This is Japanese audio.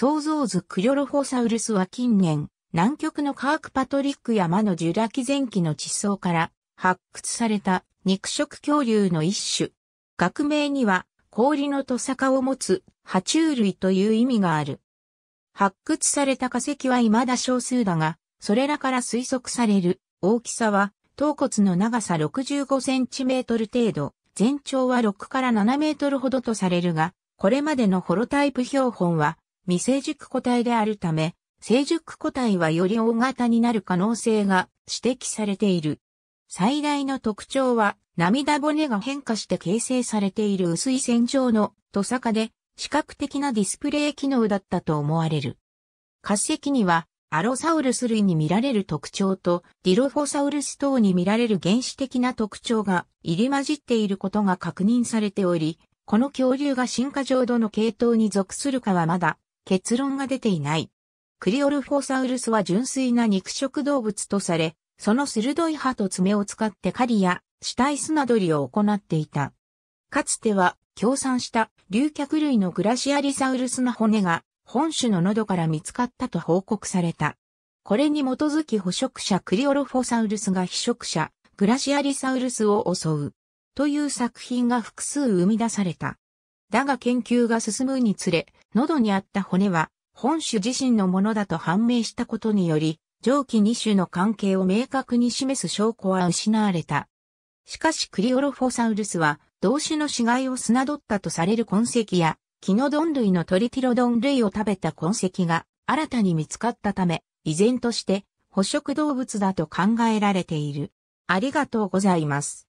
想像図クリョロフォサウルスは近年、南極のカークパトリック山のジュラ紀前期の地層から発掘された肉食恐竜の一種。学名には氷のトサカを持つ爬虫類という意味がある。発掘された化石は未だ少数だが、それらから推測される大きさは頭骨の長さ65センチメートル程度、全長は6から7メートルほどとされるが、これまでのホロタイプ標本は未成熟個体であるため、成熟個体はより大型になる可能性が指摘されている。最大の特徴は涙骨が変化して形成されている薄い線状の土坂で視覚的なディスプレイ機能だったと思われる。滑石にはアロサウルス類に見られる特徴とディロフォサウルス等に見られる原始的な特徴が入り混じっていることが確認されており、この恐竜が進化浄土の系統に属するかはまだ結論が出ていない。クリオルフォサウルスは純粋な肉食動物とされ、その鋭い歯と爪を使って狩りや死体砂取りを行っていた。かつては、共産した竜脚類のグラシアリサウルスの骨が本種の喉から見つかったと報告された。これに基づき捕食者クリオロフォサウルスが被食者グラシアリサウルスを襲うという作品が複数生み出された。だが研究が進むにつれ、喉にあった骨は本種自身のものだと判明したことにより、上記2種の関係を明確に示す証拠は失われた。しかしクリオロフォサウルスは、同種の死骸を砂取ったとされる痕跡や、キノドン類のトリティロドン類を食べた痕跡が新たに見つかったため、依然として捕食動物だと考えられている。ありがとうございます。